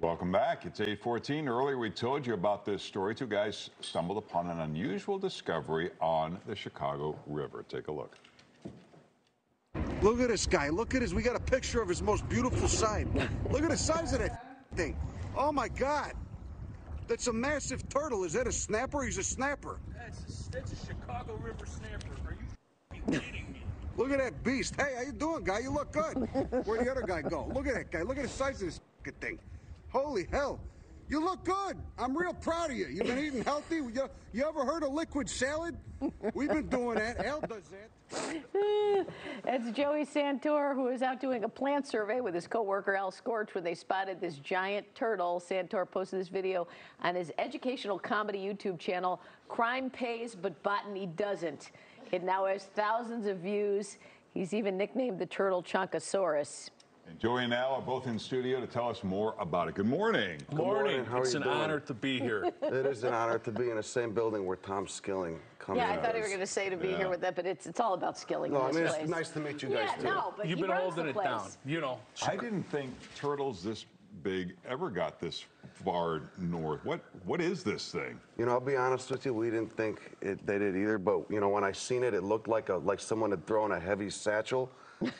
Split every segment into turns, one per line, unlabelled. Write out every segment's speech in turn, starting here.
Welcome back. It's 814. Earlier we told you about this story. Two guys stumbled upon an unusual discovery on the Chicago River. Take a look.
Look at this guy. Look at his. We got a picture of his most beautiful side. Look at the size of that thing. Oh my God. That's a massive turtle. Is that a snapper? He's a snapper.
That's a, that's a Chicago River snapper. Are you kidding me?
Look at that beast. Hey, how you doing, guy? You look good. Where'd the other guy go? Look at that guy. Look at the size of this thing. Holy hell. You look good. I'm real proud of you. You've been eating healthy. You, you ever heard of liquid salad? We've been doing that. Al does that.
It's Joey Santore who is out doing a plant survey with his coworker Al Scorch when they spotted this giant turtle. Santore posted this video on his educational comedy YouTube channel, Crime Pays But Botany Doesn't. It now has thousands of views. He's even nicknamed the turtle Chonkosaurus.
And Joey and Al are both in studio to tell us more about it. Good morning.
Good Morning.
How
It's an
doing?
honor to be here.
It is an honor to be in the same building where Tom Skilling comes
Yeah, I
in.
thought you were going to say to be here with that, but it's it's all about skilling
No,
in
I
this
mean, it's
place.
nice to meet you guys,
yeah,
too.
no, but
You've been holding it
place.
down. You know,
I didn't think turtles this big ever got this far north. What What is this thing?
You know, I'll be honest with you, we didn't think it, they did either. But you know, when I seen it, it looked like a like someone had thrown a heavy satchel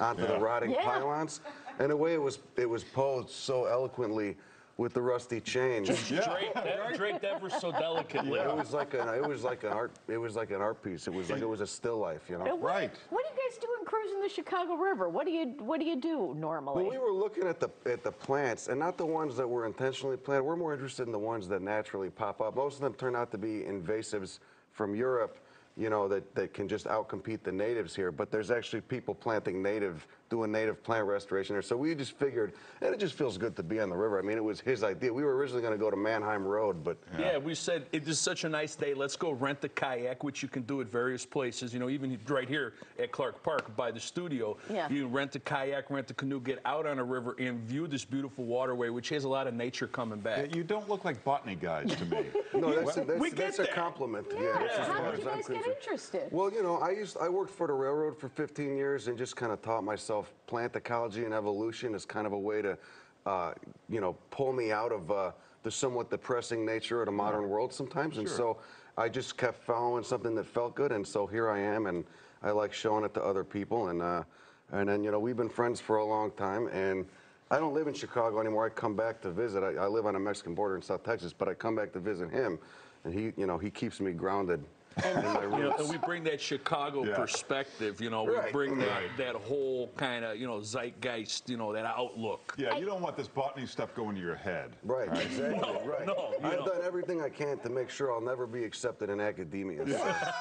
onto
Yeah.
the rotting
Yeah.
pylons, and the way it was it was posed so eloquently with the rusty chain.
draped, that, draped ever so delicately.
It was like an it was like an art it was like an art piece. It was like it was a still life, you know.
what,
Right.
What are you guys doing cruising the Chicago River? What do you What do you do normally?
Well, we were looking at the at the plants, and not the ones that were intentionally planted. We're more interested in the ones that naturally pop up. Most of them turn out to be invasives from Europe, you know, that, that can just outcompete the natives here. But there's actually people planting native, doing native plant restoration there. So we just figured, and it just feels good to be on the river. I mean, it was his idea. We were originally going to go to Mannheim Road, but
Yeah, we said it is such a nice day. Let's go rent a kayak, which you can do at various places. You know, even right here at Clark Park by the studio,
Yeah.
you rent a kayak, rent a canoe, get out on a river, and view this beautiful waterway, which has a lot of nature coming
Yeah,
back.
you don't look like botany guys to me.
no, that's, a, that's,
we get
that's a compliment.
yeah,
that's as
how
far
did
as
you
I'm
guys get
concerned.
interested?
Well, you know, I used I worked for the railroad for 15 years and just kind of taught myself plant ecology and evolution as kind of a way to, uh, you know, pull me out of uh, the somewhat depressing nature of the modern world sometimes. And so I just kept following something that felt good, and so here I am, and I like showing it to other people, and uh, and then you know we've been friends for a long time, and. I don't live in Chicago anymore. I come back to visit. I, I live on a Mexican border in South Texas, but I come back to visit him, and he, you know, he keeps me grounded in my
You know, and we bring that Chicago
Yeah.
perspective. You know, we
Right.
bring that,
Right.
that whole kind of you know zeitgeist. You know, that outlook.
Yeah, you don't want this botany stuff going to your head.
Right, exactly. right.
no,
I've
don't.
done everything I can to make sure I'll never be accepted in academia.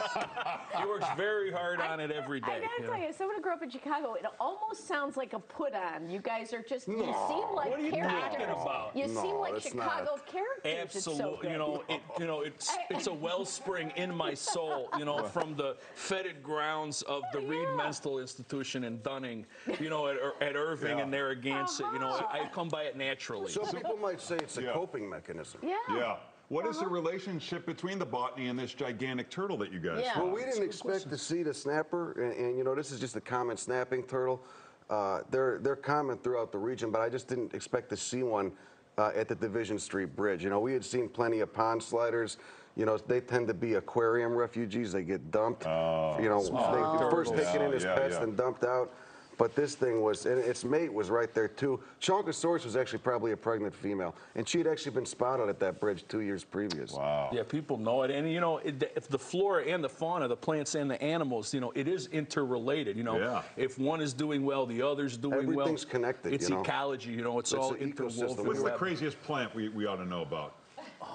He works very hard on it every day.
I
day.
gotta
you know.
tell you, as someone who grew up in Chicago, it almost sounds like a put on. You guys are just, you seem like
What are you
characters.
talking about?
You seem
No,
like
it's
Chicago
not.
characters. It's so
Absolutely, you know, it, you know, it's it's a wellspring in my soul, you know, from the fetid grounds of the Read
Yeah.
Mental Institution in Dunning, you know, at, at Irving
Yeah.
and Narragansett, you know,
Uh-huh.
I come by it naturally.
Some people might say it's a
Yeah.
coping mechanism.
yeah.
Yeah. What is the
Uh-huh.
relationship between the botany and this gigantic turtle that you guys
Yeah.
saw?
Well, we didn't expect to see the snapper, and, and you know, this is just a common snapping turtle. Uh, they're they're common throughout the region, but I just didn't expect to see one uh, at the Division Street Bridge. You know, we had seen plenty of pond sliders. You know, they tend to be aquarium refugees. They get dumped. Oh, you know, they oh, first
turtles.
taken in as
Yeah,
pets
yeah.
and dumped out. But this thing was, and its mate was right there too. Chonkosaurus was actually probably a pregnant female, and she had actually been spotted at that bridge two years previous.
Wow.
Yeah, people know it, and you know, it, if the flora and the fauna, the plants and the animals, you know, it is interrelated. You know,
Yeah.
if one is doing well, the other's doing well.
Everything's connected,
It's
you know.
ecology. You know, it's,
It's
all
ecosystem.
interwoven.
What's the craziest plant we, we ought to know about?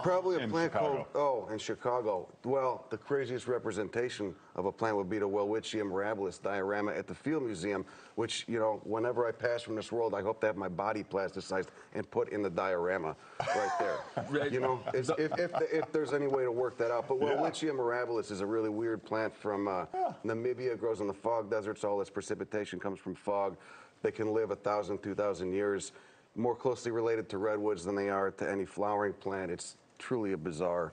Probably a
In
plant
Chicago.
called, oh, in Chicago. Well, the craziest representation of a plant would be the Welwitschia mirabilis diorama at the Field Museum, which, you know, whenever I pass from this world, I hope to have my body plasticized and put in the diorama right there.
Right.
You know, it's, if, if, if there's any way to work that out. But Welwitschia mirabilis is a really weird plant from uh, Namibia, grows in the fog deserts. All its precipitation comes from fog. They can live a thousand, two thousand years. More closely related to redwoods than they are to any flowering plant. It's truly a bizarre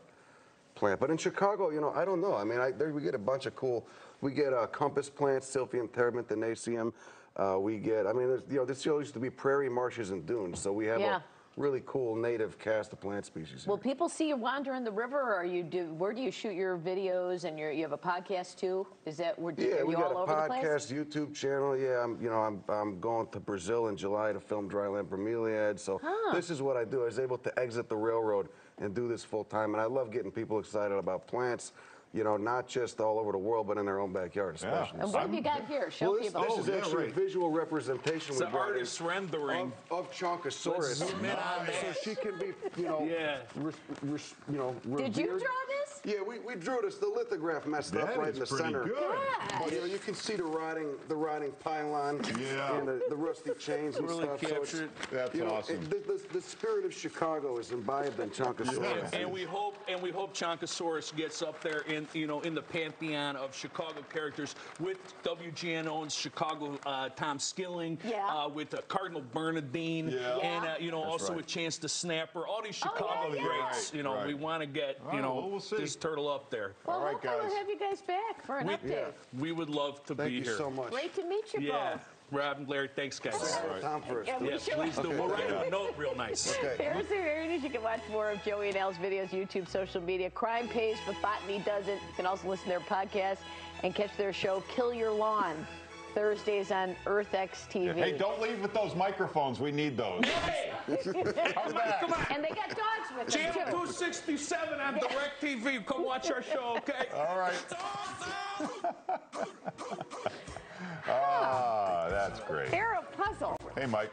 plant. But in Chicago, you know, I don't know. I mean, I, there we get a bunch of cool. We get uh, compass plants, Silphium terebinthinaceum. Uh, we get. I mean, there's, you know, this used to be prairie marshes and dunes. So we have
Yeah.
a really cool native cast of plant species.
Will people see you wandering the river, or are you do? Where do you shoot your videos? And your, you have a podcast too? Is that where
Yeah, we
you
got
all
a
over the place?
podcast, YouTube channel. Yeah, I'm, you know, I'm, I'm going to Brazil in July to film Dryland Bromeliad. So this is what I do. I was able to exit the railroad and do this full time, and I love getting people excited about plants. You know, not just all over the world, but in their own backyard,
Yeah.
especially.
And what have you got here? Show
Well, this,
people.
this
Oh,
is
yeah,
actually
right.
a visual representation.
It's
we
an
brought in
artist's rendering.
of, of Chonkosaurus.
Let's zoom in on
So
that.
she can be, you know,
Yeah.
res- res- you know,
Did you draw this?
Yeah, we, we drew this. The lithograph messed
That
up right in the center.
good.
But you know, you can see the rotting, the rotting pylon
Yeah.
and the, the rusty chains and
Really
stuff. So it's,
captured.
That's
you know,
awesome.
it- the, the, the spirit of Chicago is imbibed in Chonkosaurus.
And we hope, and we hope Chonkosaurus gets up there in, you know, in the pantheon of Chicago characters with WGNO's Chicago uh, Tom Skilling,
Yeah.
uh, with uh, Cardinal Bernardin,
Yeah.
and uh, you know
That's
also
right.
with Chance the Snapper. All these
Oh, yeah,
Chicago
yeah.
greats. You know,
Right,
we want to get
All
you
right,
know
well, we'll see.
This turtle up there.
Well,
All right,
hopefully we'll have you guys back for an
We-
update.
We would love to
Thank
be
you
here.
so much.
Great to meet you
Yeah,
both.
Rob and Larry, thanks guys.
All right.
Tom first.
Yeah, we
Yes,
should-
please do. We'll write
Yeah.
a note real nice.
Here's the areas you can watch more of Joey and Al's videos, YouTube, social media. Crime pays, but botany doesn't. You can also listen to their podcast and catch their show, Kill Your Lawn, Thursdays on EarthX TV.
Hey, don't leave with those microphones. We need those.
Hey,
Come back.
And they got dogs with them,
Channel
too.
267 on DirecTV. Come watch our show, okay?
All right. Ah, that's great.
They're a puzzle.
Hey, Mike.